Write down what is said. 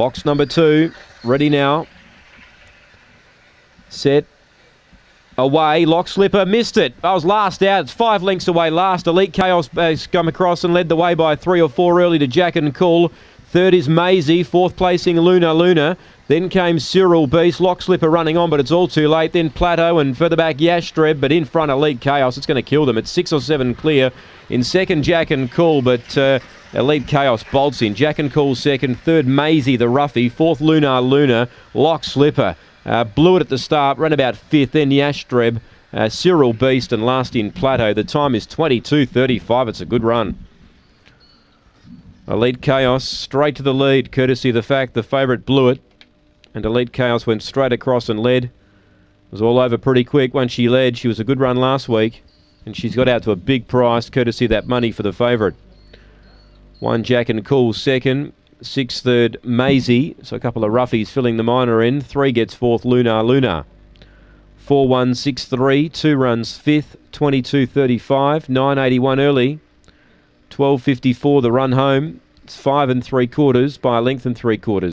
Box number two, ready now. Set. Away, Lock Slipper missed it. I was last out. It's five lengths away last. Elite Chaos has come across and led the way by three or four early to Jack and Cool. Third is Maisie. Fourth placing Luna Luna. Then came Cyril Beast. Lock Slipper running on, but it's all too late. Then Plateau and further back Yashtreb, but in front of Elite Chaos. It's going to kill them. It's six or seven clear. In second, Jack and Cool, but uh, Elite Chaos bolts in. Jack and Cool second. Third, Maisie the roughie. Fourth, Lunar Luna. Lock Slipper. Uh, blew it at the start, ran about fifth. Then Yashtreb, uh, Cyril Beast, and last in Plateau. The time is 22.35. It's a good run. Elite Chaos straight to the lead, courtesy of the fact the favourite blew it. And Elite Chaos went straight across and led. It was all over pretty quick once she led. She was a good run last week. And she's got out to a big price, courtesy of that money for the favourite. One Jack and Cool second. Six third Maisie. So a couple of roughies filling the minor end. Three gets fourth Lunar Lunar. Four one six three. Two runs fifth. Twenty two thirty five. Nine eighty one early. 12.54 the run home. It's five and three quarters by a length and three quarters.